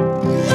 Yeah.